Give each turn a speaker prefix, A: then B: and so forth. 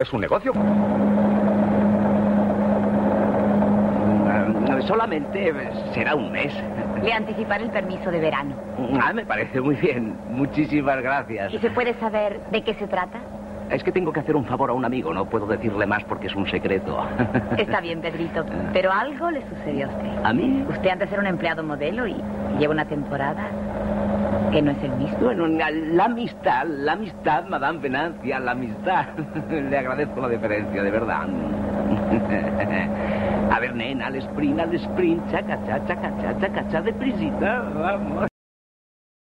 A: Es un negocio.
B: Mm, Solamente será un mes.
C: Le anticiparé el permiso de verano.
B: Ah, me parece muy bien. Muchísimas gracias.
C: ¿Y se puede saber de qué se trata?
B: Es que tengo que hacer un favor a un amigo. No puedo decirle más porque es un secreto.
C: Está bien, Pedrito. Pero algo le sucedió a usted.
B: ¿A mí?
C: Usted antes era un empleado modelo y lleva una temporada que no es el mismo.
B: Bueno, la, amistad, la amistad, Madame Venancia, la amistad. Le agradezco la deferencia, de verdad. A ver, nena, al sprint, al sprint, chaca, chaca, chaca, chaca, chaca, deprisita, vamos.